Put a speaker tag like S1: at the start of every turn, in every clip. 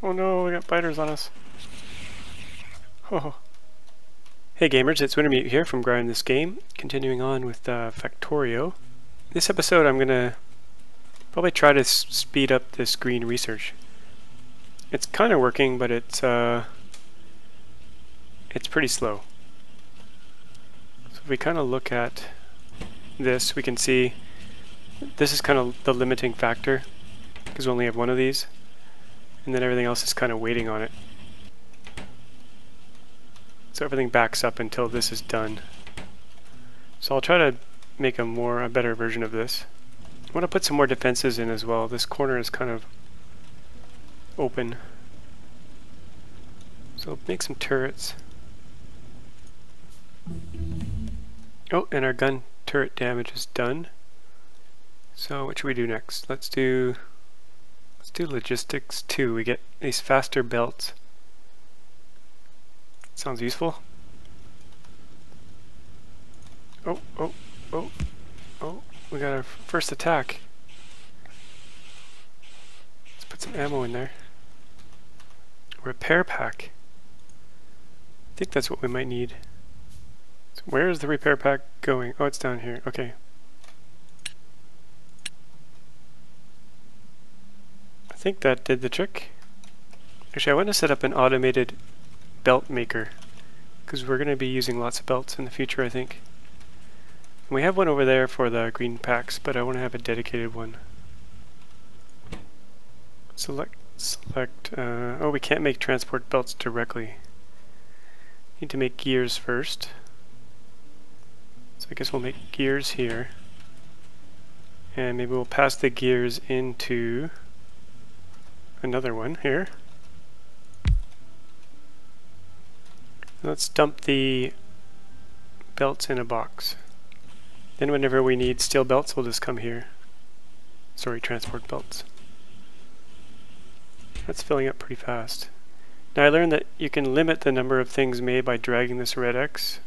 S1: Oh no, we got biters on us. Oh. Hey gamers, it's Wintermute here from Grind This Game, continuing on with uh, Factorio. This episode I'm going to probably try to speed up this green research. It's kind of working, but it's uh, it's pretty slow. So if we kind of look at this, we can see this is kind of the limiting factor because we only have one of these and then everything else is kind of waiting on it. So everything backs up until this is done. So I'll try to make a more a better version of this. I want to put some more defenses in as well. This corner is kind of open. So make some turrets. Oh, and our gun turret damage is done. So what should we do next? Let's do let's do logistics too. We get these faster belts. Sounds useful. Oh, oh, oh, oh, we got our first attack. Let's put some ammo in there. Repair pack. I think that's what we might need. So where is the repair pack going? Oh, it's down here. Okay. Think that did the trick. Actually, I want to set up an automated belt maker because we're going to be using lots of belts in the future, I think. And we have one over there for the green packs, but I want to have a dedicated one. Select, select, uh, oh, we can't make transport belts directly. Need to make gears first. So I guess we'll make gears here. And maybe we'll pass the gears into another one here. Let's dump the belts in a box. Then whenever we need steel belts, we'll just come here. Sorry, transport belts. That's filling up pretty fast. Now I learned that you can limit the number of things made by dragging this red X.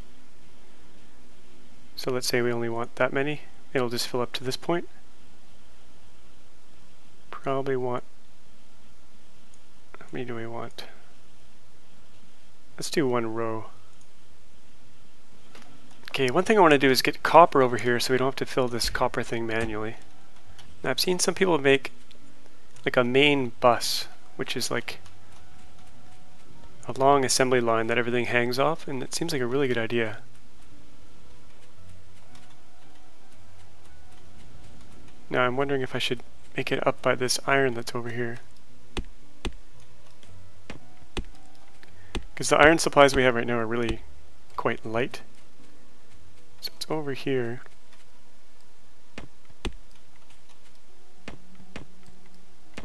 S1: So let's say we only want that many. It'll just fill up to this point. Probably want... Many do we want? Let's do one row. Okay, one thing I want to do is get copper over here so we don't have to fill this copper thing manually. Now I've seen some people make like a main bus, which is like a long assembly line that everything hangs off, and it seems like a really good idea. Now I'm wondering if I should make it up by this iron that's over here. Because the iron supplies we have right now are really quite light. So it's over here.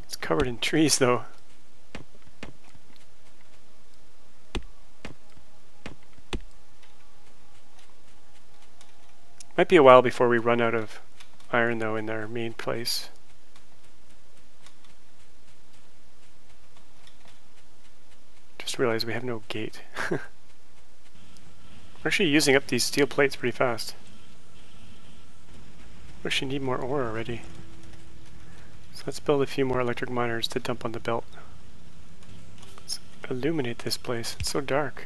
S1: It's covered in trees though. Might be a while before we run out of iron though in our main place. Just realized we have no gate. We're actually using up these steel plates pretty fast. We actually need more ore already. So let's build a few more electric miners to dump on the belt. Let's illuminate this place. It's so dark.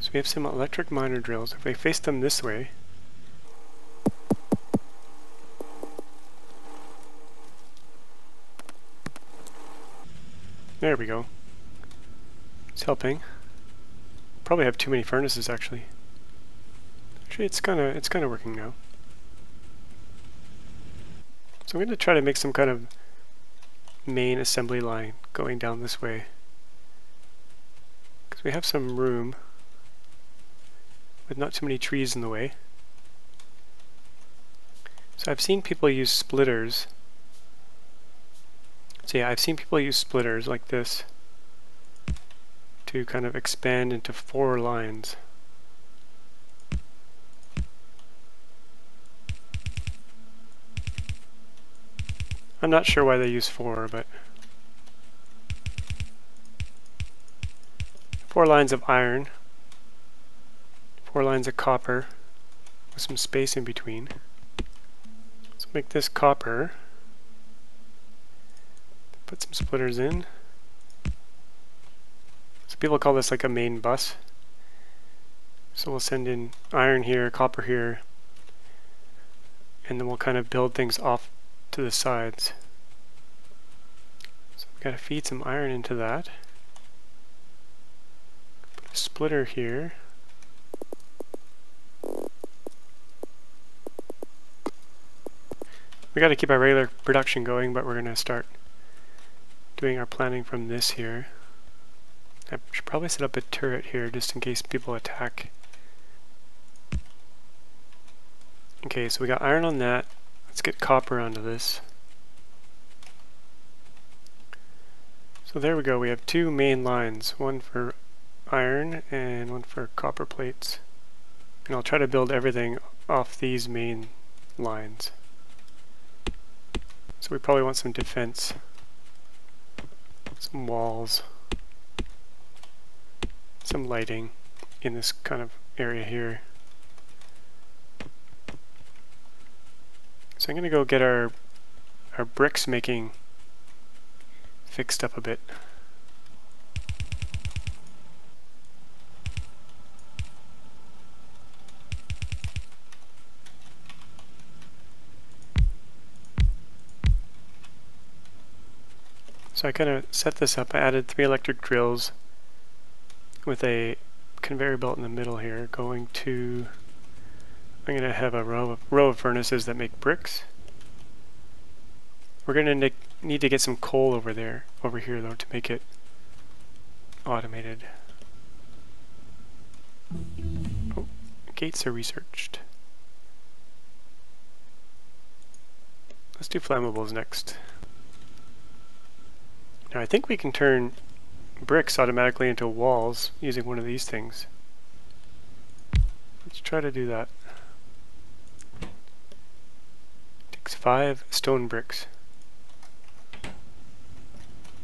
S1: So we have some electric miner drills. If we face them this way, There we go. Helping. Probably have too many furnaces actually. Actually, it's kind of it's kind of working now. So I'm going to try to make some kind of main assembly line going down this way. Because we have some room with not too many trees in the way. So I've seen people use splitters. So yeah, I've seen people use splitters like this to kind of expand into four lines. I'm not sure why they use four, but four lines of iron, four lines of copper with some space in between. Let's make this copper. Put some splitters in. So people call this like a main bus. So we'll send in iron here, copper here, and then we'll kind of build things off to the sides. So we've got to feed some iron into that. Put a splitter here. We got to keep our regular production going, but we're going to start doing our planning from this here. I should probably set up a turret here just in case people attack. Okay, so we got iron on that. Let's get copper onto this. So there we go, we have two main lines, one for iron and one for copper plates. And I'll try to build everything off these main lines. So we probably want some defense, some walls, some lighting in this kind of area here. So I'm going to go get our our bricks making fixed up a bit. So I kind of set this up. I added three electric drills with a conveyor belt in the middle here going to I'm going to have a row of, row of furnaces that make bricks. We're going to need to get some coal over there, over here though, to make it automated. Oh, gates are researched. Let's do flammables next. Now I think we can turn bricks automatically into walls using one of these things. Let's try to do that. It Takes five stone bricks.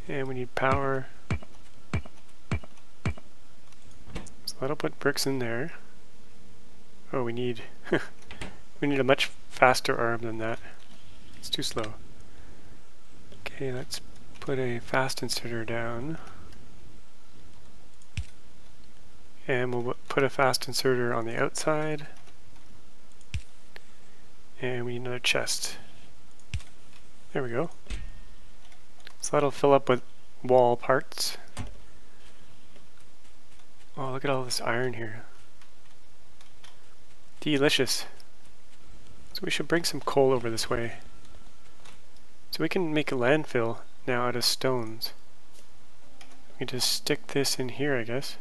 S1: And we need power. So that'll put bricks in there. Oh, we need we need a much faster arm than that. It's too slow. Okay, let's put a fast inserter down. And we'll put a fast inserter on the outside. And we need another chest. There we go. So that'll fill up with wall parts. Oh, look at all this iron here. Delicious. So we should bring some coal over this way. So we can make a landfill now out of stones. We can just stick this in here, I guess.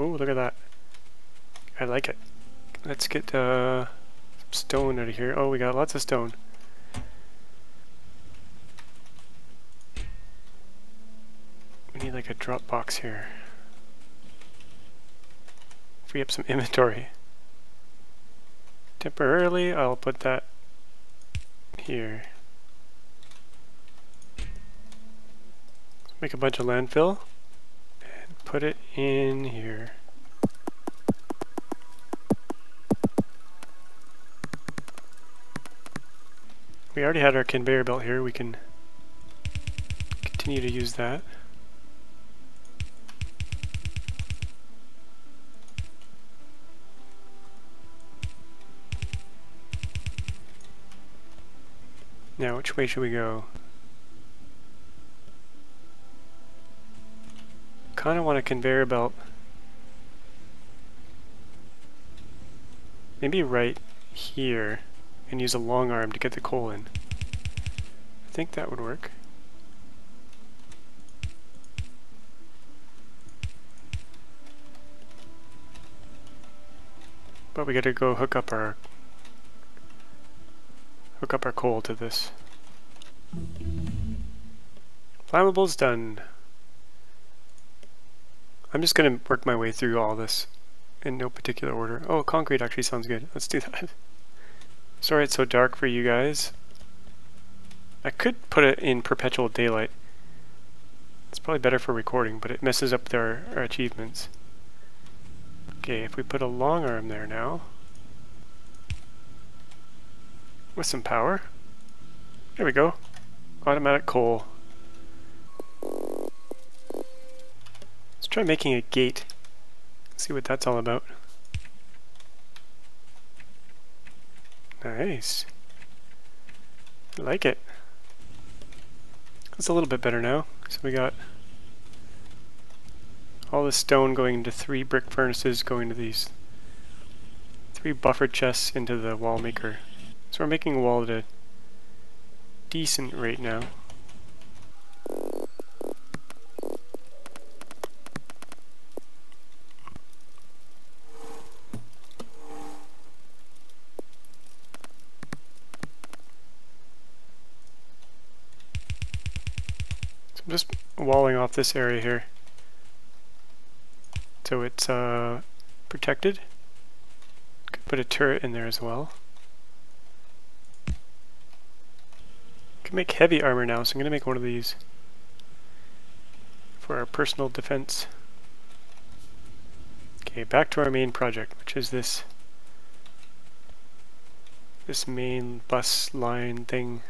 S1: Oh, look at that. I like it. Let's get uh, some stone out of here. Oh, we got lots of stone. We need like a drop box here. Free up some inventory. Temporarily, I'll put that here. make a bunch of landfill and put it in here. We already had our conveyor belt here, we can continue to use that. Now, which way should we go? Kind of want a conveyor belt. Maybe right here and use a long arm to get the coal in. I think that would work. But we gotta go hook up our hook up our coal to this. Flammables done. I'm just going to work my way through all this in no particular order. Oh, concrete actually sounds good. Let's do that. Sorry it's so dark for you guys. I could put it in perpetual daylight. It's probably better for recording, but it messes up their our achievements. Okay, if we put a long arm there now, with some power, there we go. Automatic coal. Try making a gate. See what that's all about. Nice. I like it. It's a little bit better now. So we got all the stone going into three brick furnaces going to these three buffer chests into the wall maker. So we're making a wall at a decent rate now. Just walling off this area here so it's uh, protected. Could put a turret in there as well. Can make heavy armor now, so I'm going to make one of these for our personal defense. Okay, back to our main project, which is this this main bus line thing.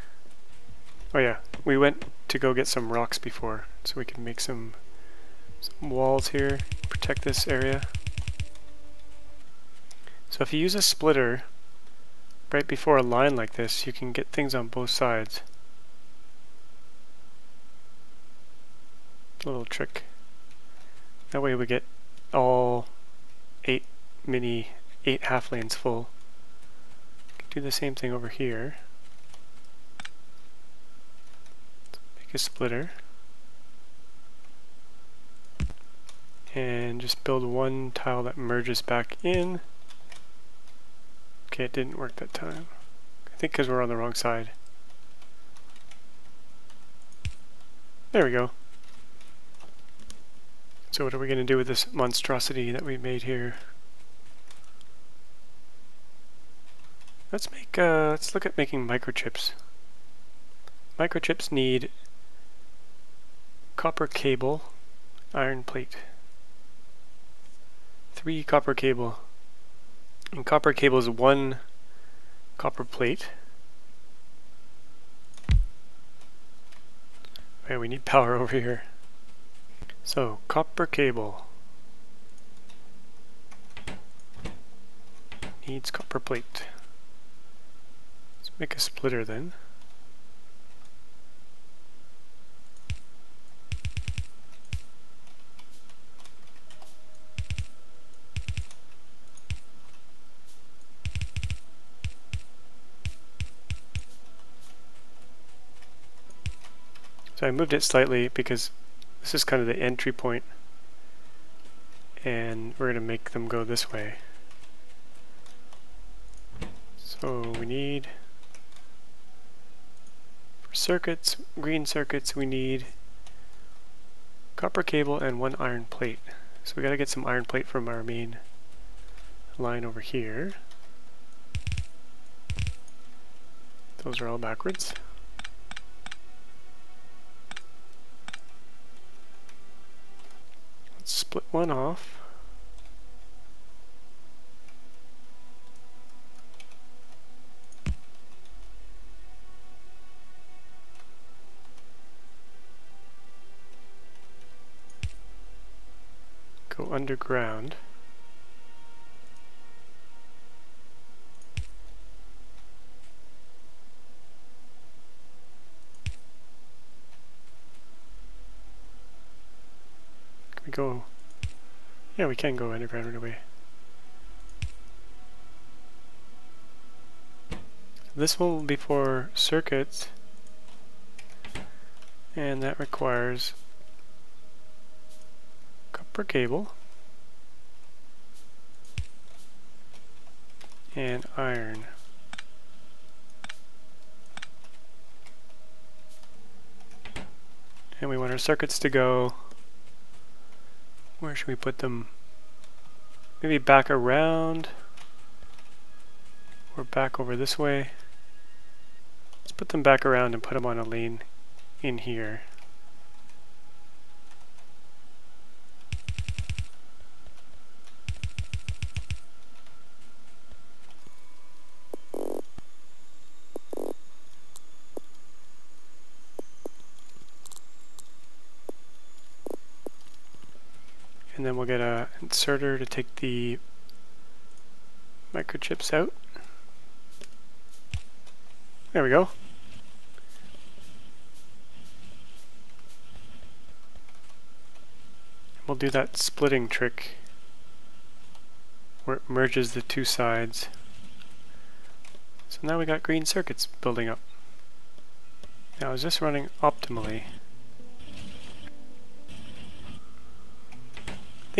S1: Oh yeah, we went to go get some rocks before, so we can make some, some walls here protect this area. So if you use a splitter right before a line like this, you can get things on both sides. A little trick. That way we get all eight mini, eight half lanes full. Do the same thing over here. A splitter. and just build one tile that merges back in. Okay, it didn't work that time. I think because we're on the wrong side. There we go. So what are we going to do with this monstrosity that we made here? Let's make, uh, let's look at making microchips. Microchips need copper cable, iron plate three copper cable. And copper cable is one copper plate. Okay, we need power over here. So, copper cable. Needs copper plate. Let's make a splitter then. So I moved it slightly because this is kind of the entry point and we're going to make them go this way. So we need, for circuits, green circuits, we need copper cable and one iron plate. So we got to get some iron plate from our main line over here. Those are all backwards. Split one off. Go underground. Go yeah, we can go underground right away. This will be for circuits, and that requires copper cable and iron. And we want our circuits to go where should we put them? Maybe back around or back over this way. Let's put them back around and put them on a lane in here. and then we'll get a inserter to take the microchips out. There we go. We'll do that splitting trick where it merges the two sides. So now we got green circuits building up. Now is this running optimally?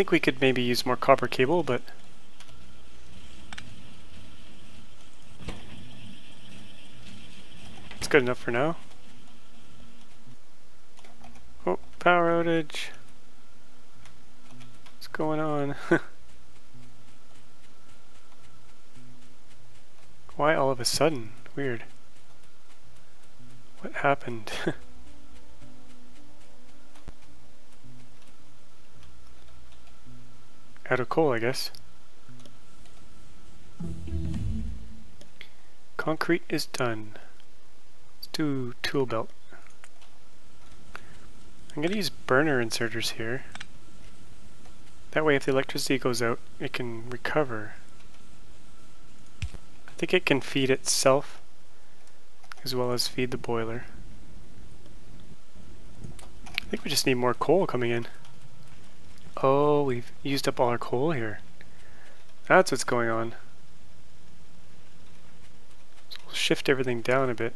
S1: Think we could maybe use more copper cable, but it's good enough for now. Oh, power outage. What's going on? Why all of a sudden? Weird. What happened? Out of coal, I guess. Concrete is done. Let's do tool belt. I'm going to use burner inserters here. That way if the electricity goes out, it can recover I think it can feed itself as well as feed the boiler. I think we just need more coal coming in. Oh, we've used up all our coal here. That's what's going on. So we'll shift everything down a bit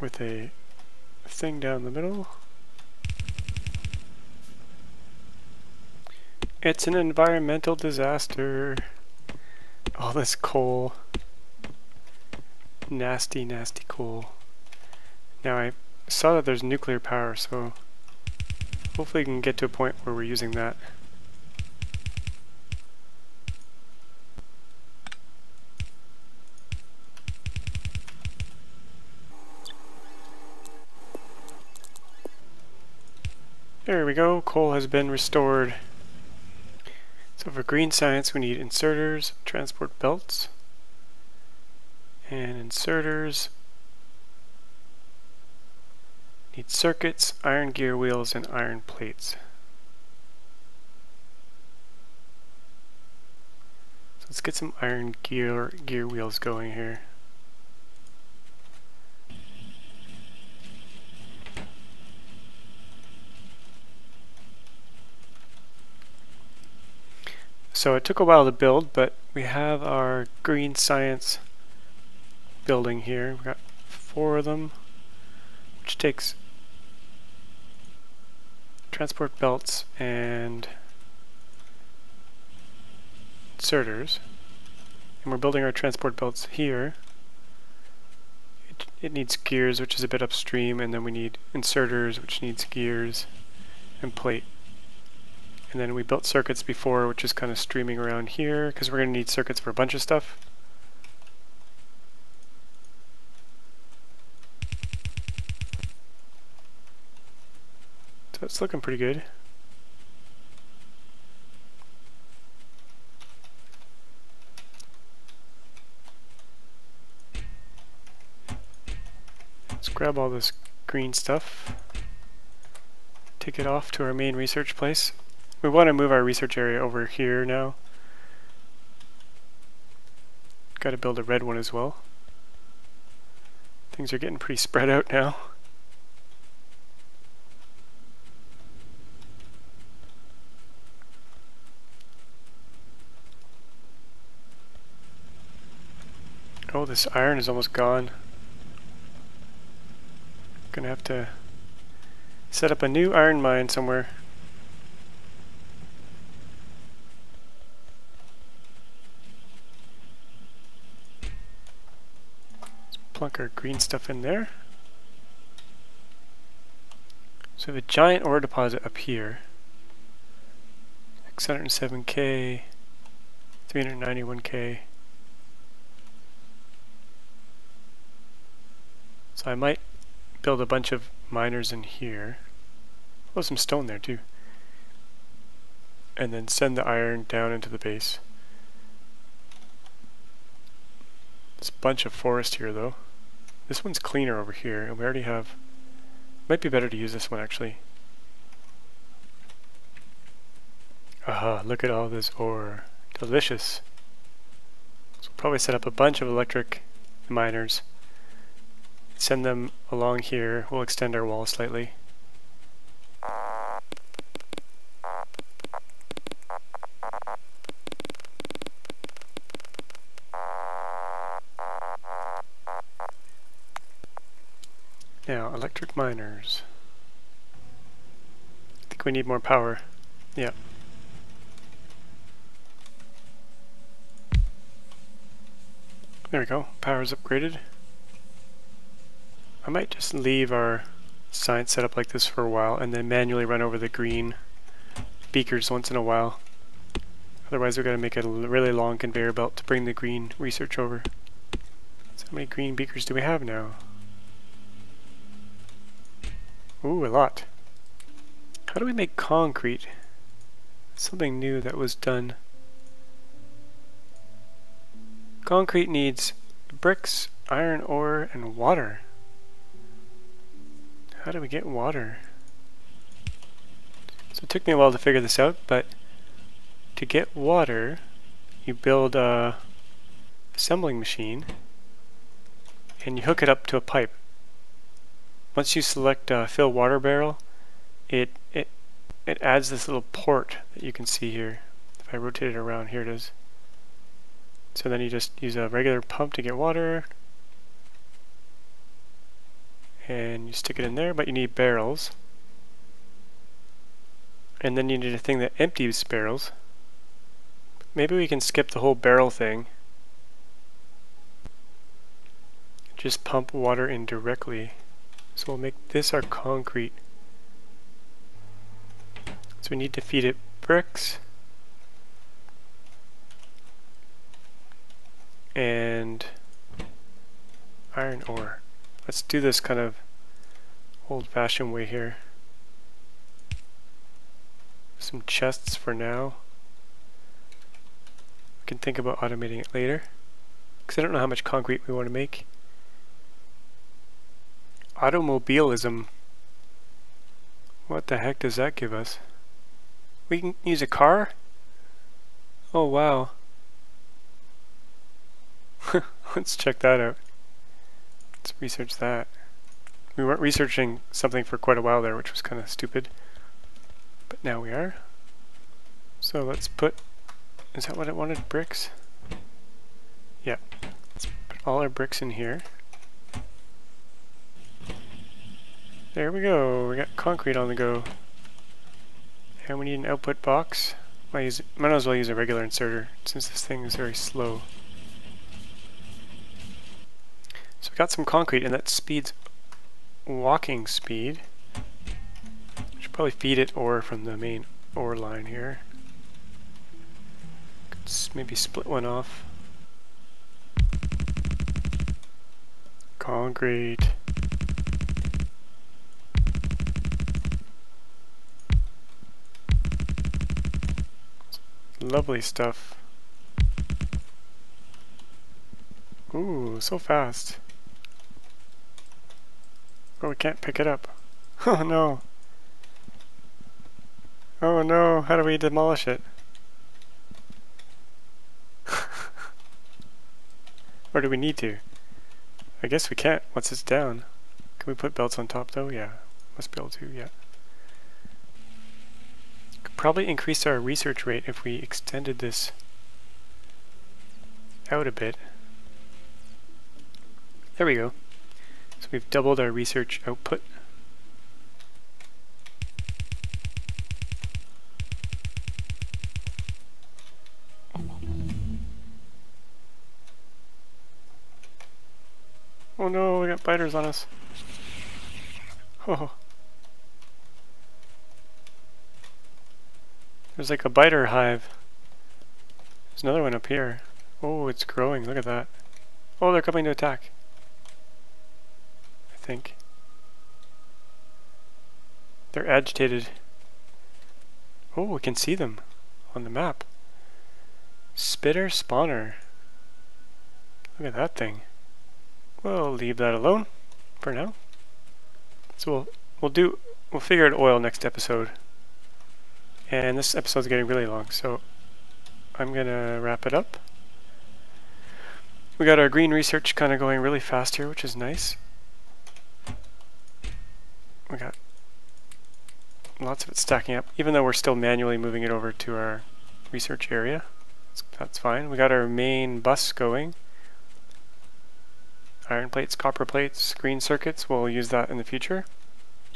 S1: with a thing down the middle. It's an environmental disaster. All this coal. Nasty, nasty coal. Now I saw that there's nuclear power, so hopefully we can get to a point where we're using that. There we go, coal has been restored. So for green science we need inserters, transport belts, and inserters need circuits, iron gear wheels, and iron plates. So let's get some iron gear gear wheels going here. So it took a while to build, but we have our green science building here. We've got four of them, which takes transport belts and inserters. And we're building our transport belts here. It, it needs gears, which is a bit upstream, and then we need inserters, which needs gears and plate. And then we built circuits before, which is kind of streaming around here, because we're going to need circuits for a bunch of stuff. So it's looking pretty good. Let's grab all this green stuff, take it off to our main research place. We want to move our research area over here now. Got to build a red one as well. Things are getting pretty spread out now. This iron is almost gone. Gonna have to set up a new iron mine somewhere. plunk our green stuff in there. So we have a giant ore deposit up here. 607k, 391k. I might build a bunch of miners in here. Oh, some stone there too. And then send the iron down into the base. This bunch of forest here though. This one's cleaner over here, and we already have... Might be better to use this one, actually. Ah, look at all this ore. Delicious. So we'll probably set up a bunch of electric miners. Send them along here. We'll extend our wall slightly. Now, electric miners. I think we need more power. Yeah. There we go. Power's upgraded. I might just leave our science set up like this for a while and then manually run over the green beakers once in a while. Otherwise we're going to make a really long conveyor belt to bring the green research over. So how many green beakers do we have now? Ooh, a lot. How do we make concrete? Something new that was done. Concrete needs bricks, iron ore, and water. How do we get water? So it took me a while to figure this out, but to get water, you build a assembling machine and you hook it up to a pipe. Once you select fill water barrel, it, it, it adds this little port that you can see here. If I rotate it around, here it is. So then you just use a regular pump to get water. And you stick it in there, but you need barrels. And then you need a thing that empties barrels. Maybe we can skip the whole barrel thing. Just pump water in directly. So we'll make this our concrete. So we need to feed it bricks. and iron ore. Let's do this kind of old-fashioned way here. Some chests for now. We can think about automating it later. Because I don't know how much concrete we want to make. Automobilism. What the heck does that give us? We can use a car? Oh wow. Let's check that out. Let's research that. We weren't researching something for quite a while there, which was kind of stupid. But now we are. So let's put... Is that what it wanted? Bricks? Yeah. Let's put all our bricks in here. There we go. We got concrete on the go. And we need an output box. Might, use, might as well use a regular inserter since this thing is very slow. So we got some concrete and that speeds walking speed. Should probably feed it ore from the main ore line here. Could maybe split one off. Concrete. Lovely stuff. Ooh, so fast. Oh, we can't pick it up. Oh no. Oh no, how do we demolish it? or do we need to? I guess we can't once it's down. Can we put belts on top though? Yeah, must be able to, yeah. Could probably increase our research rate if we extended this out a bit. There we go. So we've doubled our research output. Oh no, we got biters on us. Oh. There's like a biter hive. There's another one up here. Oh, it's growing. Look at that. Oh, they're coming to attack think. They're agitated. Oh, we can see them on the map. Spitter spawner. Look at that thing. We'll leave that alone for now. So we'll we'll do we'll figure out oil next episode. And this episode's getting really long, so I'm gonna wrap it up. We got our green research kind of going really fast here, which is nice. We got lots of it stacking up, even though we're still manually moving it over to our research area. That's fine. We got our main bus going. Iron plates, copper plates, green circuits, we'll use that in the future.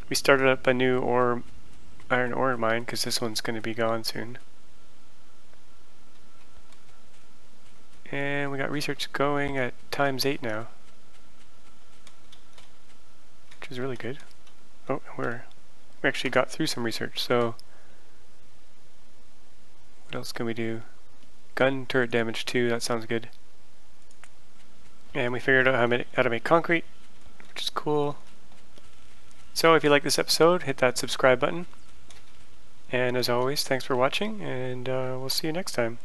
S1: We started up a new ore, iron ore mine because this one's going to be gone soon. And we got research going at times 8 now. Which is really good. Oh, we're we actually got through some research, so what else can we do? Gun turret damage too, that sounds good. And we figured out how, to make concrete, which is cool. So if you like this episode, hit that subscribe button. And as always, thanks for watching, and uh, we'll see you next time.